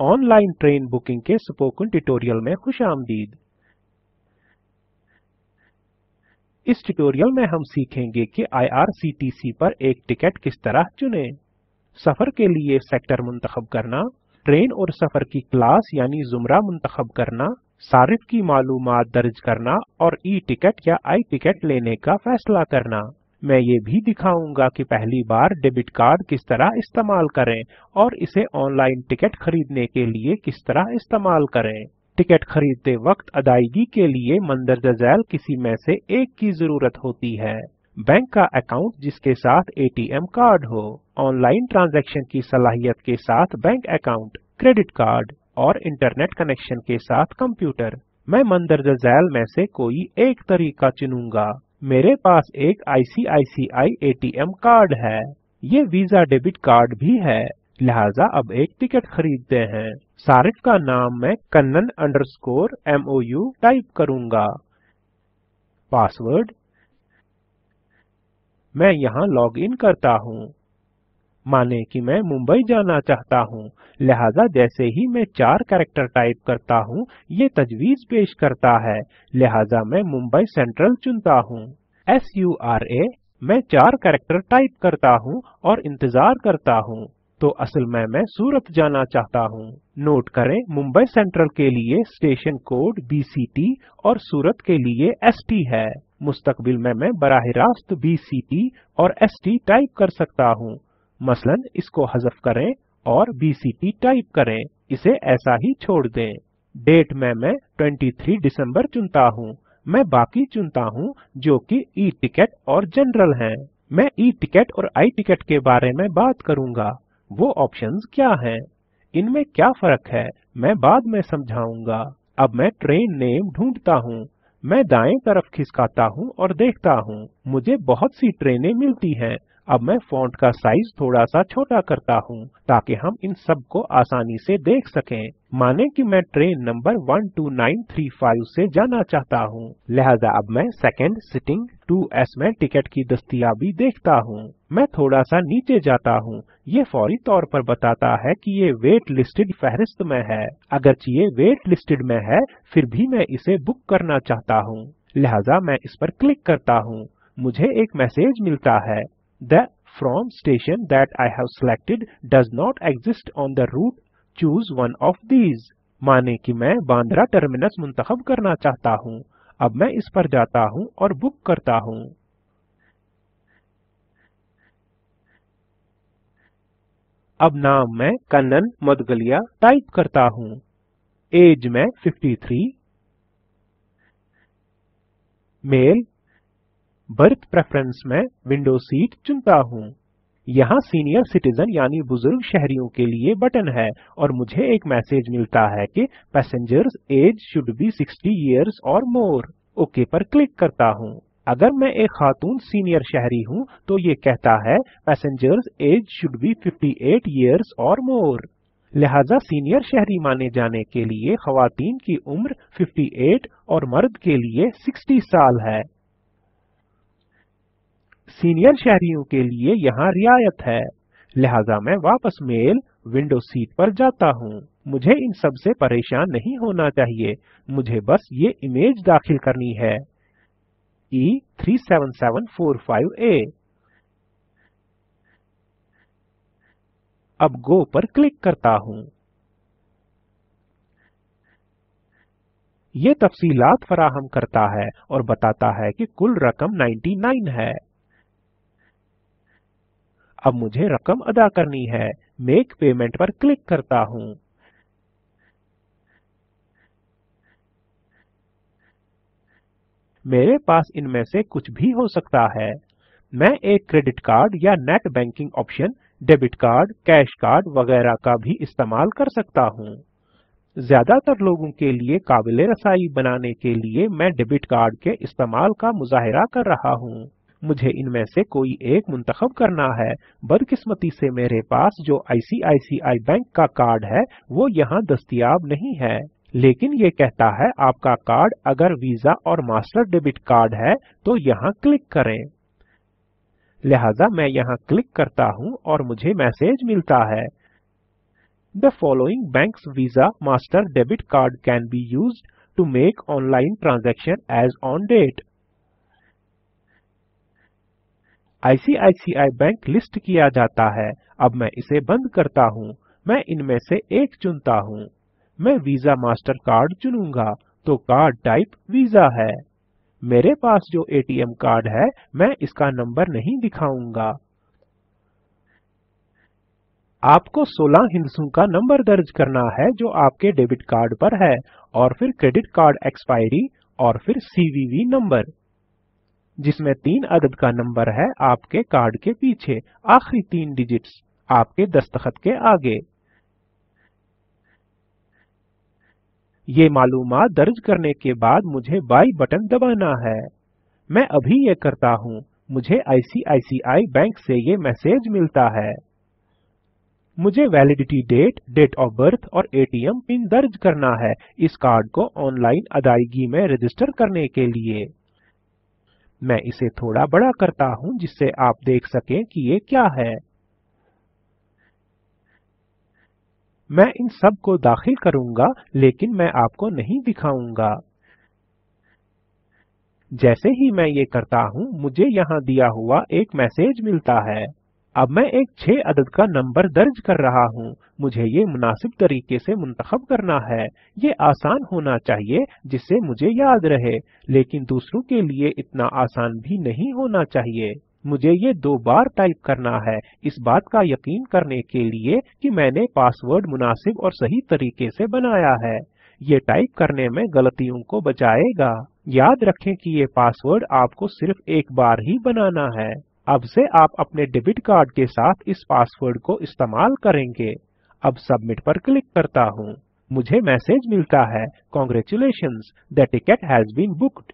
Online train booking के spoken tutorial में खुश आमदीद इस ट्यूटोरियल में हम सीखेंगे कि IRCTC पर एक टिकट किस तरह चुनें। सफ़र के लिए सेक्टर मुंतखब करना, ट्रेन और सफ़र की क्लास यानी जुमरा मुंतखब करना, सारिफ की मालूम दर्ज करना और ई टिकट या आई टिकट लेने का फैसला करना। मैं ये भी दिखाऊँगा कि पहली बार डेबिट कार्ड किस तरह इस्तेमाल करें और इसे ऑनलाइन टिकट खरीदने के लिए किस तरह इस्तेमाल करें। टिकट खरीदते वक्त अदायगी के लिए मंदरजा झैल किसी में से एक की ज़रूरत होती है। बैंक का अकाउंट जिसके साथ एटीएम कार्ड हो, ऑनलाइन ट्रांजैक्शन की सलाहियत के साथ बैंक अकाउंट, क्रेडिट कार्ड और इंटरनेट कनेक्शन के साथ कंप्यूटर। मैं मंदरजा झैल में से कोई एक तरीका चुनूँगा। मेरे पास एक आईसीआईसीआई एटीएम कार्ड है। ये वीज़ा डेबिट कार्ड भी है। लिहाजा अब एक टिकट खरीदते हैं। सारिफ का नाम मैं कन्नन अंडरस्कोर एमओयू टाइप करूँगा। पासवर्ड। मैं यहाँ लॉग इन करता हूँ। माने कि मैं मुंबई जाना चाहता हूँ। लिहाजा जैसे ही मैं चार कैरेक्टर टाइप करता हूँ, ये तजवीज पेश करता है। लिहाजा मैं मुंबई सेंट्रल चुनता हूँ। एस यू आर ए मैं चार कैरेक्टर टाइप करता हूँ और इंतज़ार करता हूँ। तो असल में मैं सूरत जाना चाहता हूँ। नोट करें, मुंबई सेंट्रल के लिए स्टेशन कोड बीसीटी और सूरत के लिए एसटी है। मुस्तकबिल में मैं बराह रास्त बीसीटी और एसटी टाइप कर सकता हूँ। मसलन इसको हजफ करें और बीसीटी टाइप करें। इसे ऐसा ही छोड़ दें। डेट में मैं 23 दिसंबर चुनता हूँ। मैं बाकी चुनता हूँ जो कि ई टिकट और जनरल हैं। मैं ई टिकट और आई टिकट के बारे में बात करूँगा। वो ऑप्शंस क्या हैं? इनमें क्या फ़र्क है? मैं बाद में समझाऊँगा। अब मैं ट्रेन नेम ढूंढता हूँ। मैं दाएँ तरफ़ खिसकाता हूँ और देखता हूँ। मुझे बहुत सी ट्रेनें मिलती हैं। अब मैं फॉन्ट का साइज़ थोड़ा सा छोटा करता हूँ, ताकि हम इन सबको आसानी से देख सकें। माने कि मैं ट्रेन नंबर 12935 से जाना चाहता हूँ। लिहाजा अब मैं सेकंड सिटिंग 2S में टिकट की दस्तियाबी देखता हूँ। मैं थोड़ा सा नीचे जाता हूँ। ये फौरी तौर पर बताता है कि ये वेट लिस्टेड फहरिस्त में है। अगरचे ये वेट लिस्टेड में है, फिर भी मैं इसे बुक करना चाहता हूँ। लिहाजा मैं इस पर क्लिक करता हूँ। मुझे एक मैसेज मिलता है। The from station that I have selected does not exist on the route. Choose one of these. माने कि मैं बांद्रा टर्मिनस मुंतखब करना चाहता हूँ अब मैं इस पर जाता हूँ और बुक करता हूँ अब नाम मैं कन्नन मदगलिया टाइप करता हूँ एज में 53 मेल बर्थ प्रेफरेंस में विंडो सीट चुनता हूँ। यहाँ सीनियर सिटीजन यानी बुज़ुर्ग शहरियों के लिए बटन है और मुझे एक मैसेज मिलता है कि passengers age should be 60 years और मोर ओके पर क्लिक करता हूँ। अगर मैं एक खातून सीनियर शहरी हूँ तो ये कहता है passengers age should be 58 years और मोर लिहाजा सीनियर शहरी माने जाने के लिए खवातीन की उम्र 58 और मर्द के लिए 60 साल है। सीनियर शहरियों के लिए यहाँ रियायत है। लिहाजा मैं वापस मेल विंडो सीट पर जाता हूँ। मुझे इन सबसे परेशान नहीं होना चाहिए। मुझे बस ये इमेज दाखिल करनी है। E37745A अब गो पर क्लिक करता हूँ। ये तफसीलात फराहम करता है और बताता है कि कुल रकम 99 है। अब मुझे रकम अदा करनी है। मेक पेमेंट पर क्लिक करता हूँ। मेरे पास इनमें से कुछ भी हो सकता है। मैं एक क्रेडिट कार्ड या net banking option, debit card, cash card वगैरह का भी इस्तेमाल कर सकता हूँ। ज़्यादातर लोगों के लिए काबिल रसाई बनाने के लिए मैं डेबिट कार्ड के इस्तेमाल का मुजाहरा कर रहा हूँ। मुझे इनमें से कोई एक मुंतखब करना है। बदकिस्मती से मेरे पास जो ICICI बैंक का कार्ड है, वो यहाँ दस्तियाब नहीं है। लेकिन ये कहता है, आपका कार्ड अगर वीज़ा और मास्टर डेबिट कार्ड है तो यहाँ क्लिक करें। लिहाजा मैं यहाँ क्लिक करता हूँ और मुझे मैसेज मिलता है। The following bank's Visa, Master debit card can be used to make online transaction as on date. ICICI bank list किया जाता है। अब मैं इसे बंद करता हूँ। मैं इनमें से एक चुनता हूँ। मैं वीज़ा मास्टर कार्ड चुनूँगा। तो कार्ड टाइप वीज़ा है। मेरे पास जो एटीएम कार्ड है, मैं इसका नंबर नहीं दिखाऊँगा। आपको 16 हिंदसों का नंबर दर्ज करना है, जो आपके डेबिट कार्ड पर है। और फिर क्रेडिट कार्ड एक्सपायरी और फिर सीवीवी नंबर। जिसमें तीन अदद का नंबर है आपके कार्ड के पीछे। आखिरी तीन डिजिट्स आपके दस्तखत के आगे। ये मालूम दर्ज करने के बाद मुझे बाई बटन दबाना है। मैं अभी ये करता हूँ। मुझे आईसीआईसीआई बैंक से ये मैसेज मिलता है। मुझे validity date date of birth और एटीएम पिन दर्ज करना है। इस कार्ड को ऑनलाइन अदायगी में रजिस्टर करने के लिए। मैं इसे थोड़ा बड़ा करता हूँ जिससे आप देख सकें कि ये क्या है। मैं इन सबको दाखिल करूँगा, लेकिन मैं आपको नहीं दिखाऊँगा। जैसे ही मैं ये करता हूँ, मुझे यहाँ दिया हुआ एक मैसेज मिलता है। अब मैं एक छह अदद का नंबर दर्ज कर रहा हूँ। मुझे ये मुनासिब तरीके से मुंतखब करना है। ये आसान होना चाहिए, जिससे मुझे याद रहे। लेकिन दूसरों के लिए इतना आसान भी नहीं होना चाहिए। मुझे ये दो बार टाइप करना है। इस बात का यकीन करने के लिए कि मैंने पासवर्ड मुनासिब और सही तरीके से बनाया है। ये टाइप करने में गलतियों को बचाएगा। याद रखें कि ये पासवर्ड आपको सिर्फ़ एक बार ही बनाना है। अब से आप अपने डेबिट कार्ड के साथ इस पासवर्ड को इस्तेमाल करेंगे। अब सबमिट पर क्लिक करता हूँ। मुझे मैसेज मिलता है congratulations the ticket has been booked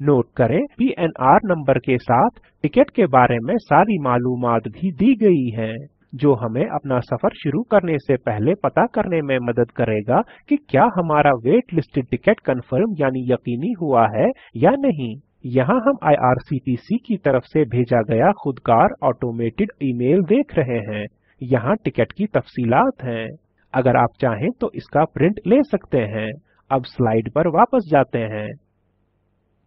note करें पीएनआर नंबर के साथ टिकट के बारे में सारी मालूमात भी दी गई हैं, जो हमें अपना सफ़र शुरू करने से पहले पता करने में मदद करेगा कि क्या हमारा वेट लिस्टेड टिकट कंफर्म यानी यकीनी हुआ है या नहीं। यहाँ हम IRCTC की तरफ़ से भेजा गया खुदकार ऑटोमेटेड ईमेल देख रहे हैं। यहाँ टिकट की तफसीलात हैं। अगर आप चाहें तो इसका प्रिंट ले सकते हैं। अब स्लाइड पर वापस जाते हैं।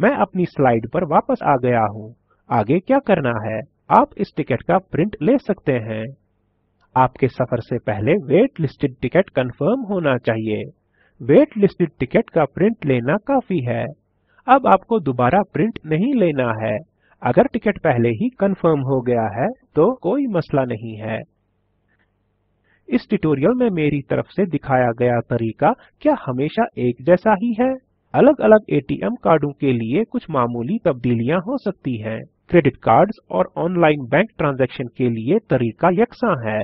मैं अपनी स्लाइड पर वापस आ गया हूँ। आगे क्या करना है? आप इस टिकट का प्रिंट ले सकते हैं। आपके सफ़र से पहले वेट लिस्टेड टिकट कंफर्म होना चाहिए। वेट लिस्टेड टिकट का प्रिंट लेना काफ़ी है। अब आपको दोबारा प्रिंट नहीं लेना है। अगर टिकट पहले ही कंफर्म हो गया है तो कोई मसला नहीं है। इस ट्यूटोरियल में मेरी तरफ़ से दिखाया गया तरीका क्या हमेशा एक जैसा ही है। अलग-अलग एटीएम कार्डों के लिए कुछ मामूली तब्दीलियाँ हो सकती हैं। क्रेडिट कार्ड्स और ऑनलाइन बैंक ट्रांजैक्शन के लिए तरीका यकसा है।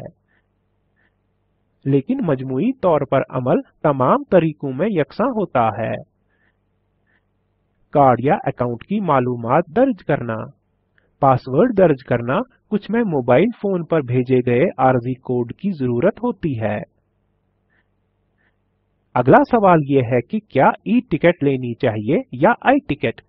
लेकिन मजमुई तौर पर अमल तमाम तरीकों में यकसा होता है। कार्ड या अकाउंट की मालूमात दर्ज करना। पासवर्ड दर्ज करना कुछ में मोबाइल फ़ोन पर भेजे गए आरजी कोड की ज़रूरत होती है। अगला सवाल ये है कि क्या ई टिकट लेनी चाहिए या आई टिकट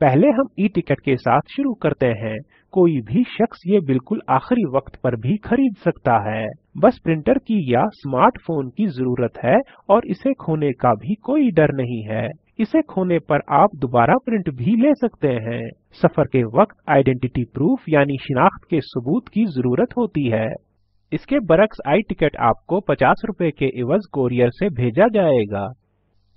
पहले हम ई टिकट के साथ शुरू करते हैं। कोई भी शख्स ये बिल्कुल आखिरी वक्त पर भी खरीद सकता है। बस प्रिंटर की या स्मार्टफ़ोन की ज़रूरत है और इसे खोने का भी कोई डर नहीं है। इसे खोने पर आप दोबारा प्रिंट भी ले सकते हैं। सफ़र के वक्त आइडेंटिटी प्रूफ यानी शिनाख्त के सबूत की ज़रूरत होती है। इसके बरक्स आई टिकट आपको पचास रुपए के इवज कोरियर से भेजा जाएगा।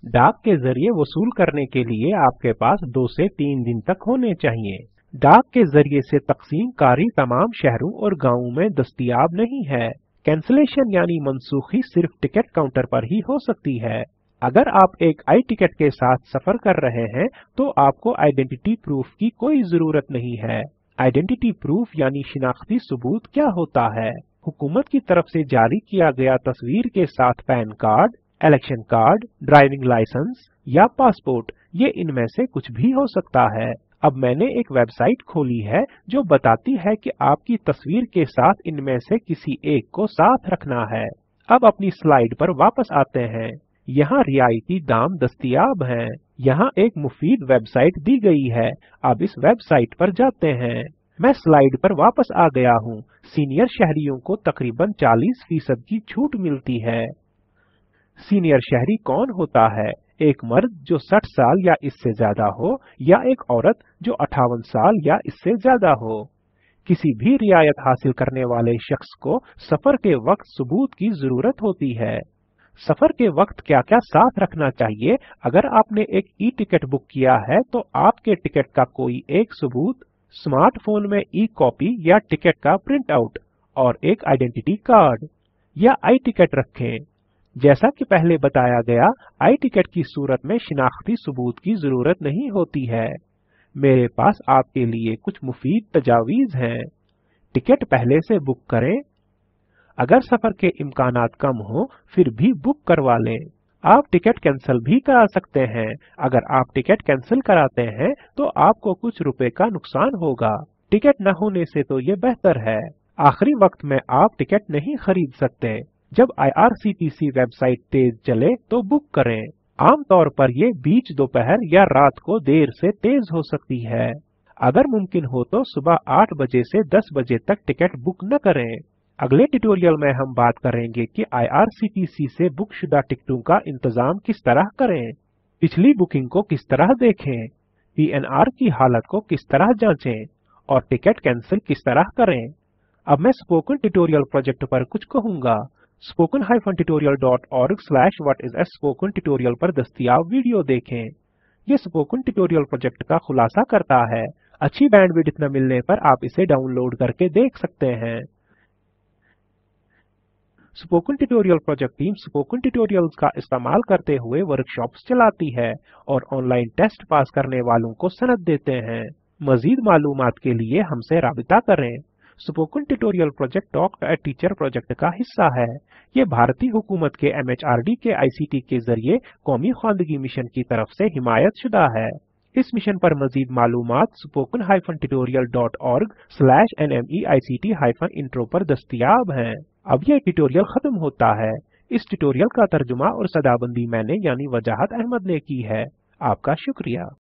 डाक के ज़रिए वसूल करने के लिए आपके पास दो से तीन दिन तक होने चाहिए। डाक के ज़रिए से तकसीम कारी तमाम शहरों और गाँवों में दस्तियाब नहीं है। कैंसलेशन यानी मनसूखी सिर्फ़ टिकट काउंटर पर ही हो सकती है। अगर आप एक आई टिकट के साथ सफ़र कर रहे हैं तो आपको आइडेंटिटी प्रूफ की कोई ज़रूरत नहीं है। आइडेंटिटी प्रूफ यानी शिनाख्ती सबूत क्या होता है? हुकूमत की तरफ़ से जारी किया गया तस्वीर के साथ PAN card election card, driving licence या पासपोर्ट, ये इनमें से कुछ भी हो सकता है। अब मैंने एक वेबसाइट खोली है, जो बताती है कि आपकी तस्वीर के साथ इनमें से किसी एक को साथ रखना है। अब अपनी स्लाइड पर वापस आते हैं। यहाँ रियायती दाम दस्तियाब हैं। यहाँ एक मुफीद वेबसाइट दी गई है। अब इस वेबसाइट पर जाते हैं। मैं स्लाइड पर वापस आ गया हूँ। सीनियर शहरियों को तकरीबन 40 फ़ीसद की छूट मिलती है। सीनियर शहरी कौन होता है? एक मर्द जो 60 साल या इससे ज़्यादा हो या एक औरत जो अठावन साल या इससे ज़्यादा हो? किसी भी रियायत हासिल करने वाले शख्स को सफ़र के वक्त सबूत की ज़रूरत होती है। सफ़र के वक्त क्या क्या साथ रखना चाहिए? अगर आपने एक ई टिकट बुक किया है तो आपके टिकट का कोई एक सबूत स्मार्टफ़ोन में ई कॉपी या टिकट का प्रिंट आउट और एक आइडेंटिटी कार्ड या आई टिकट रखें। जैसा कि पहले बताया गया आई टिकट की सूरत में शिनाख्ती सबूत की ज़रूरत नहीं होती है। मेरे पास आपके लिए कुछ मुफीद तजावीज हैं। टिकट पहले से बुक करें अगर सफ़र के इम्कान कम हो, फिर भी बुक करवा लें। आप टिकट कैंसिल भी करा सकते हैं। अगर आप टिकट कैंसिल कराते हैं तो आपको कुछ रुपए का नुकसान होगा। टिकट न होने से तो ये बेहतर है। आखिरी वक्त में आप टिकट नहीं खरीद सकते। जब आईआरसीटीसी वेबसाइट तेज चले तो बुक करें। आमतौर पर ये बीच दोपहर या रात को देर से तेज हो सकती है। अगर मुमकिन हो तो सुबह 8 बजे से 10 बजे तक टिकट बुक न करें। अगले ट्यूटोरियल में हम बात करेंगे कि आईआरसीटीसी से बुक शुदा टिकटों का इंतज़ाम किस तरह करें। पिछली बुकिंग को किस तरह देखें। पीएनआर की हालत को किस तरह जांचें और टिकट कैंसिल किस तरह करें। अब मैं स्पोकन ट्यूटोरियल प्रोजेक्ट पर कुछ कहूँगा। spoken-tutorial.org slash what is a spoken tutorial पर दस्तियाब वीडियो देखें। ये स्पोकन ट्यूटोरियल प्रोजेक्ट का खुलासा करता है। अच्छी बैंडविड्थ न मिलने पर आप इसे डाउनलोड करके देख सकते हैं। Spoken tutorial project team spoken tutorials का इस्तेमाल करते हुए वर्कशॉप्स चलाती है और ऑनलाइन टेस्ट पास करने वालों को सनद देते हैं। मजीद मालूम के लिए हमसे राबिता करें। Spoken tutorial project talk a teacher project का हिस्सा है। ये भारतीय हुकूमत के एमएचआरडी के आईसीटी के ज़रिए कौमी खानदगी मिशन की तरफ़ से हिमायत शुदा है। इस मिशन पर मजीद मालूम इंट्रो पर दस्तियाब हैं। अब यह ट्यूटोरियल खत्म होता है। इस ट्यूटोरियल का तर्जुमा और सदाबंदी मैंने यानी वजाहत अहमद ने की है। आपका शुक्रिया।